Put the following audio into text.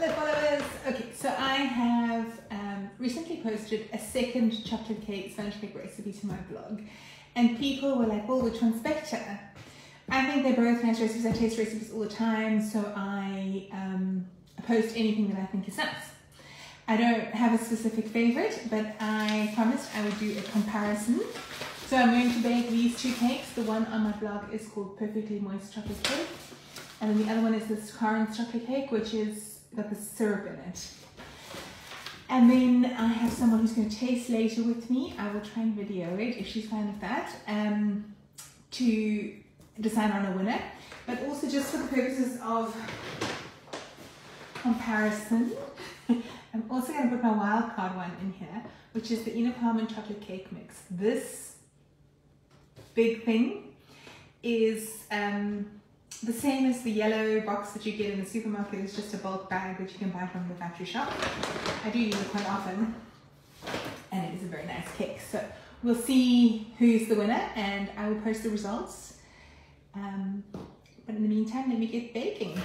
Hello followers! Okay, so I have um, recently posted a second chocolate cake, sponge cake recipe to my blog and people were like, well, which one's better? I think they're both nice recipes. I taste recipes all the time, so I um, post anything that I think is nice. I don't have a specific favorite, but I promised I would do a comparison. So I'm going to bake these two cakes. The one on my blog is called Perfectly Moist Chocolate Cake. And then the other one is this currant chocolate cake, which is got the syrup in it. And then I have someone who's going to taste later with me. I will try and video it if she's fine with that um, to decide on a winner. But also just for the purposes of comparison, I'm also going to put my wild card one in here, which is the Ina Paarman chocolate cake mix. This big thing is um, the same as the yellow box that you get in the supermarket. It's just a bulk bag which you can buy from the factory shop. I do use it quite often and it is a very nice cake. So we'll see who's the winner and I will post the results. Um, but in the meantime, let me get baking.